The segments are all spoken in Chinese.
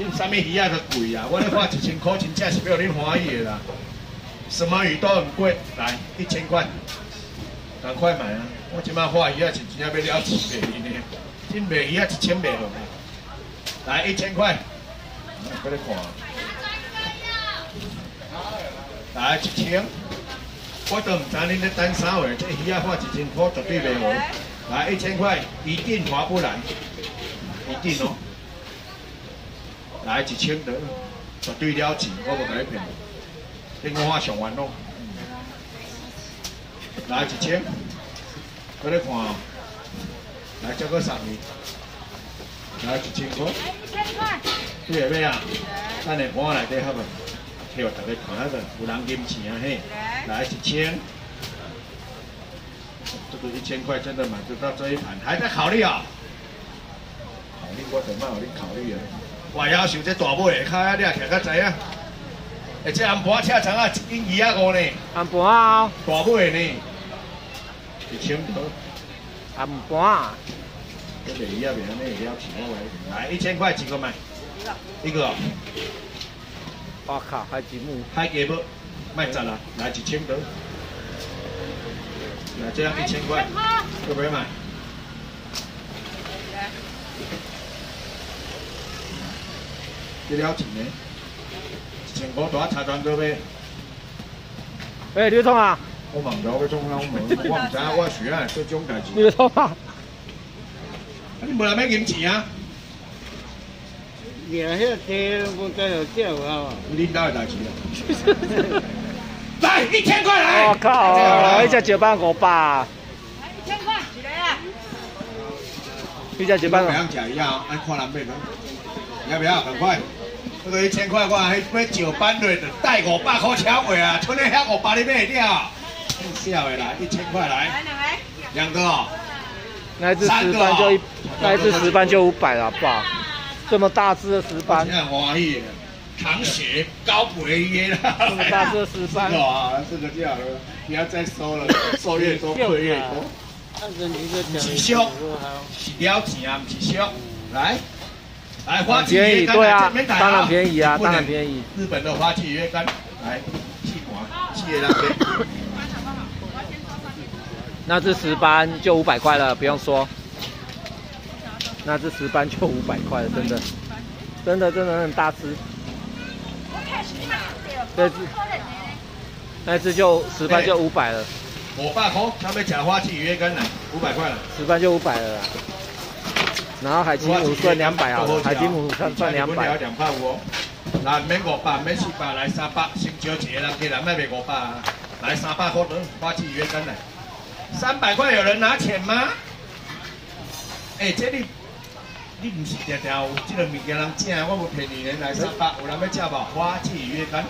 这啥物鱼啊都贵啊！我咧花一千块，真正是要恁欢喜的啦。什么鱼都很贵，来一千块，赶快买啊！我即摆花鱼啊是真正要了钱卖鱼呢，真卖鱼啊一千卖落来一千块，给你看。来一千，我都唔知恁咧等啥话，这鱼啊花一千块绝对卖完。来一千块，一定划不来，一定哦。来一千的，绝对了钱，我无甲你骗。你我上完咯。来一千，搁你看。来这个三米，来一千块。一千块。你下尾啊？等下我来底好无？替我大家看下个，有人金钱啊嘿。来一千。这个一千块真的买得到这一盘，还在考虑啊？考虑我怎么有你考虑啊？我要求这大尾的卡，你也徛较知啊？哎，这暗盘车长啊，一斤二啊五呢。安盘啊？大尾呢？一千多。暗盘。这个鱼啊，别安尼也要钱我来，一千块几个买？一个。一个。我靠，还几木。还给不，卖赚啦，来一千多。那这样一千块，要不要买？这了钱呢？一千块大茶庄哥呗。哎，刘聪啊！我问到要中我唔，我唔知啊，我需要做种代志。刘聪啊！你无来咩银钱啊？廿迄天我再有借我啊！领导的代志啊！来一千块来！我靠，一只九百五百。来一千块，几来啊？一只九百五。不要假一样，爱看南边的。要不要？很快。这个一千块，我还买九班的，带五百块钱过啊！村里遐五百你买掉。笑的啦，一千块来。来两个。两个哦。那只石斑就一，那只石斑就五百了，爸。这么大只的石斑。现在欢喜。糖血高肥耶啦！大只石斑。哇，这个价了，不要再收了，收越多亏越多。按照你这讲，是俗，是了钱啊，不是俗。来，来花旗便宜，对啊，当然便宜啊，当然便宜。日本的花旗鱼干，来，气管，气的那边。那只石斑就五百块了，不用说。那只石斑就五百块了，真的，真的，真的很大只。那只，那只就石斑就五百了。五百块，他们假花旗鱼干呢，五百块了。石斑就五百了啦。然后海金母算两百啊，海金五算算两百。两百五。来，免五百，免四百，来三百，先交一个人，给人卖卖五百啊。来三百块，花旗鱼干呢。三百块有人拿钱吗？哎，这里。你唔是条条有这个物件人请，我无骗你人，来三百，有人要吃无？花旗鱼干，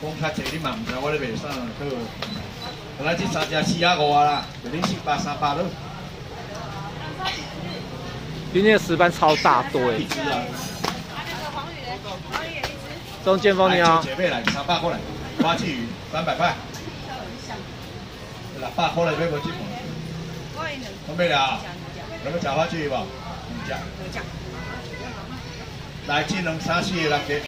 讲较济你嘛唔知我咧卖啥，好，来这三只四啊五啊啦，就恁四百三百咯。今天的石斑超大堆。一只啊。中间风你好。姐妹来，三百过来，花旗鱼三百块。六百块来买无几盘。准备了，有冇吃花旗鱼无？来，技能三四个人给。